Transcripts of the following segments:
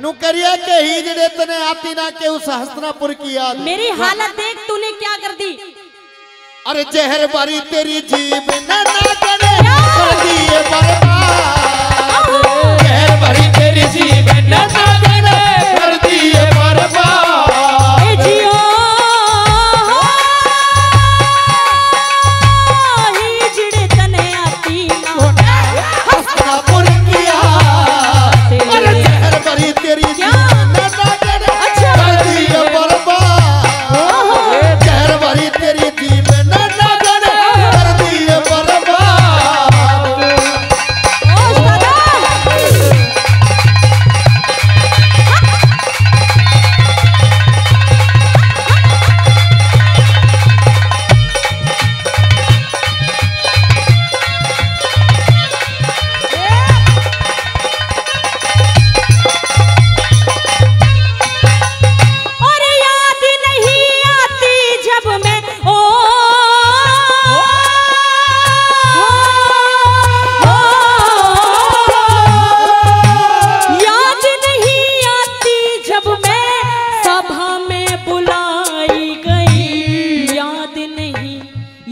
नुकरिया के ही जड़े तने आती ना के उस हस्तनापुर की याद। मेरी हालत देख तूने क्या कर दी? अरे चेहर बारी तेरी जीभ न ना करे कर दिए बर्बाद। जहर बारी तेरी जीभ न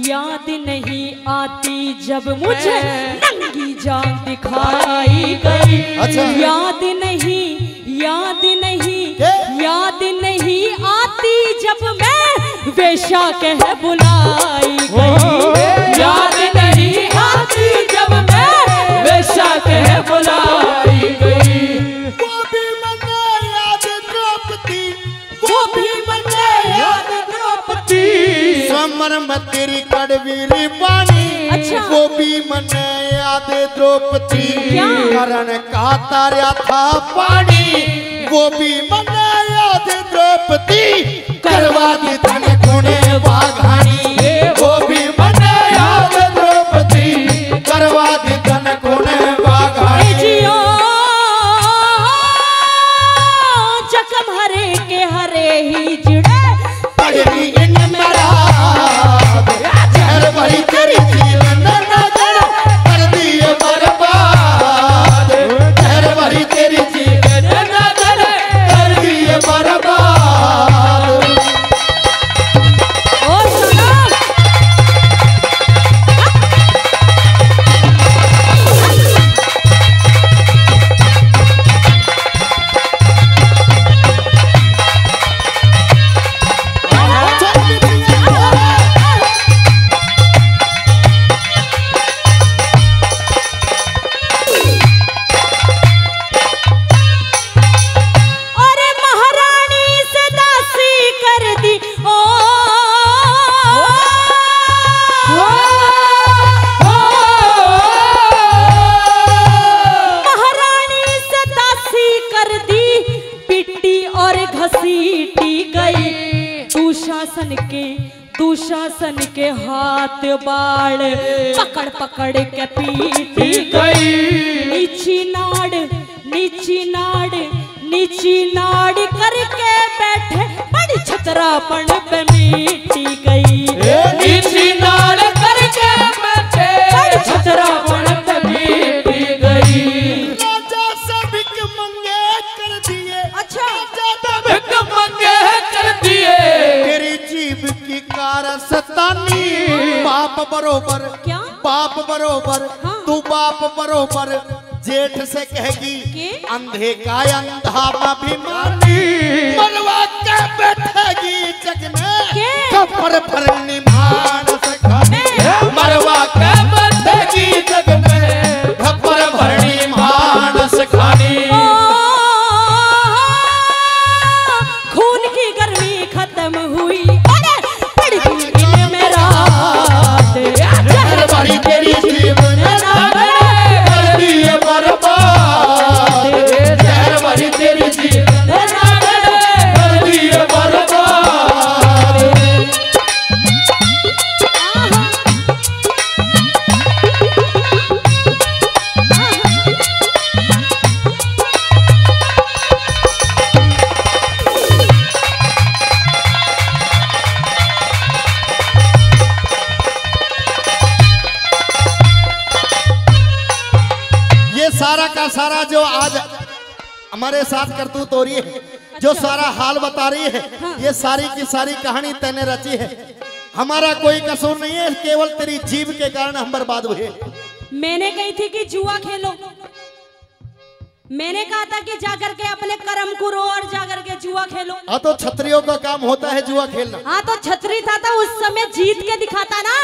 याद नहीं आती जब मुझे नंगी जान दिखाई गई अच्छा। याद नहीं याद नहीं? याद नहीं आती जब मैं वेशा कह बुलाई गई समर में तेरी कड़वीरी पानी अच्छा। वो भी मने याद द्रौपदी। करण का तारा था पानी। वो भी मने याद द्रौपदी। करवा दी दुशासन के हाथ बाड़ पकड़ पकड़ के पीटी गई। नीची नाड़ नीची नाड़ नीची नाड़ करके बैठे बड़ी छतरापन पे मीटी बरोबर। क्या? बाप बरोबर। हाँ। तू बाप बरोबर। जेठ से कहेगी अंधे का अंधा अभिमानी। मरवा के बैठेगी जग में। कपड़ कपर पर निमान मरवा सारा जो आज हमारे साथ करतूत हो रही है जो अच्छा। सारा हाल बता रही है ये सारी की सारी कहानी तैने रची है। हमारा कोई कसूर नहीं है केवल तेरी जीव के कारण हम बर्बाद हुए मैंने कही थी कि जुआ खेलो। मैंने कहा था कि जाकर के अपने कर्म को रो और जाकर के जुआ खेलो। हाँ तो छतरियों का काम होता है जुआ खेलना। हाँ तो छतरी था तो उस समय जीत के दिखाता ना।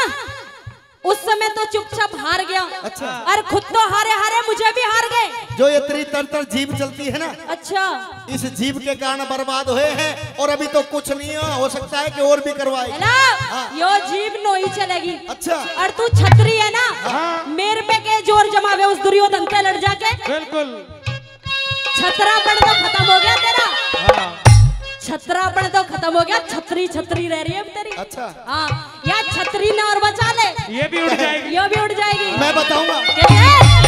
उस समय तो चुपचाप हार गया। अच्छा। और खुद तो हारे हारे मुझे भी हार गए। जो ये तेरी तर तर जीव चलती है ना अच्छा। इस जीव के कारण बर्बाद हुए हैं और अभी तो कुछ नहीं हो, हो सकता है कि और भी करवाए। हाँ। यो जीव नो ही चलेगी। अच्छा। और तू छतरी है ना? मेरे पे के ज़ोर जमावे उस दुर्योधन से लड़ जाके। बिल्कुल। छतरापन तो खत्म हो गया तेरा। हाँ। छतरापन तो खत्म हो गया। छतरी छतरी रह रही है तेरी। अच्छा। हाँ या छतरी ने और बचा ले। ये भी उड़ जाएगी। ये भी उड़ जाएगी। मैं बताऊँगा।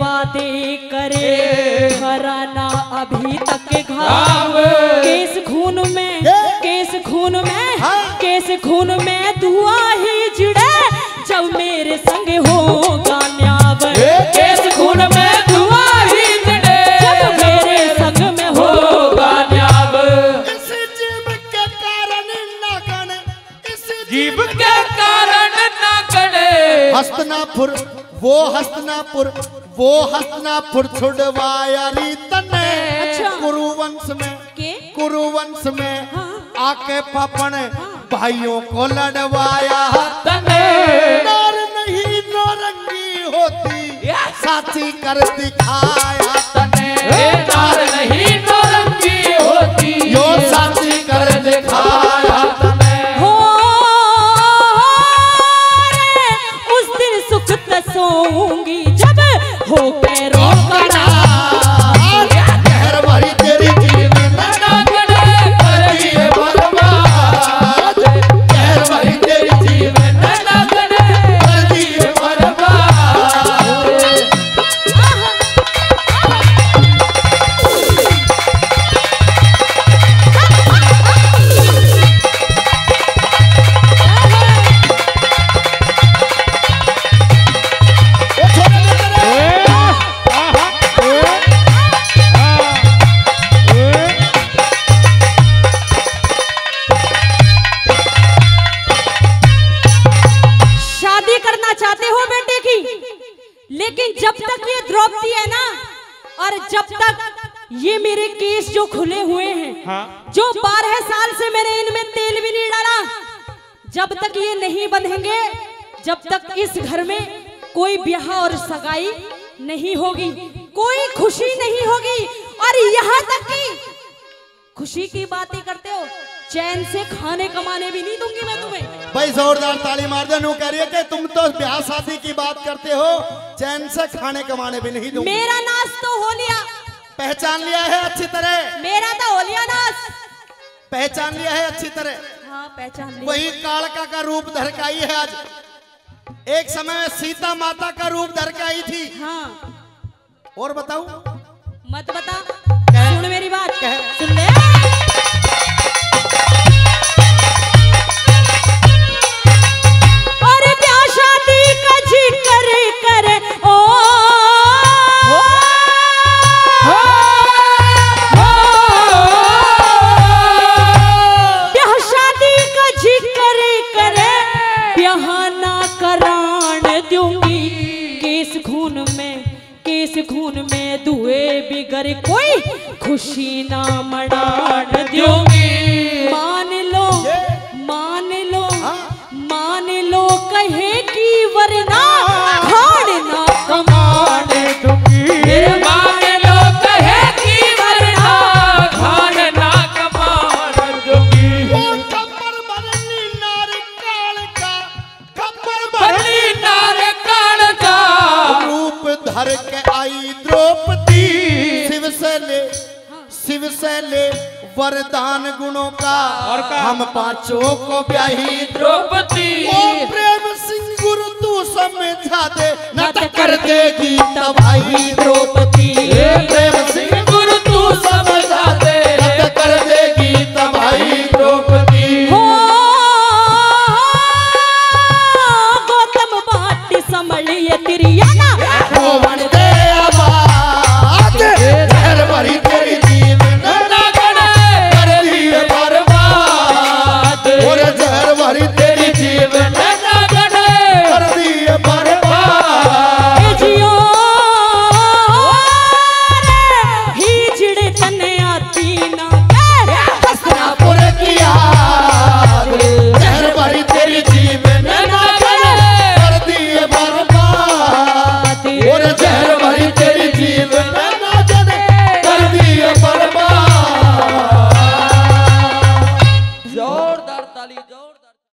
वादे करे। घराना अभी तक घाव। केस खून में केस खून में हाँ। केस खून में धुआ ही जुड़े। जब मेरे संग होगा केस खून में धुआ ही जिड़े। जब मेरे संग में होगा न्याव इस जीव के कारण न गण इस जीव के कारण ना करे हस्तनापुर वो हस्तनापुर वो हस्तनापुर छुड़वाया री तने अच्छा। कुरुवंश में के? कुरुवंश में हाँ। आके पापन भाइयों को लड़वाया। तने नार नहीं नौरंगी होती। साथी कर दिखाया। और जब तक ये मेरे केस जो खुले हुए हैं हाँ। जो बारह साल से मैंने इनमें तेल भी नहीं डाला जब तक ये नहीं बंधेंगे जब तक इस घर में कोई ब्याह और सगाई नहीं होगी कोई खुशी नहीं होगी और यहाँ तक कि खुशी की बातें करते हो चैन से खाने कमाने भी नहीं दूँगी मैं तुम्हें भाई जोरदार ताली मार दे कह रही है कि तुम तो ब्याह शादी की बात करते हो चैन से खाने कमाने भी नहीं दूँगी। मेरा नाच तो हो लिया। पहचान लिया है अच्छी तरह? मेरा तो हो लिया नाच पहचान लिया है अच्छी तरह? हाँ पहचान लिया। वही कालका का रूप धरकाई है आज। एक समय में सीता माता का रूप धरकाई थी। हाँ। और बताऊँ मत बता। सुन मेरी बात। कह। सुन ले। बिगर कोई खुशी ना मनान वरदान गुणों का। और का? हम पाँचों को ब्याही द्रौपदी। प्रेम सिंह गुरु तू समझा दे। न कर देगी तबाही द्रौपदी। प्रेम सिंह गुरु तू समझा दे। न कर देगी तबाही द्रौपदी। गौतम बाट समझिए त्रिया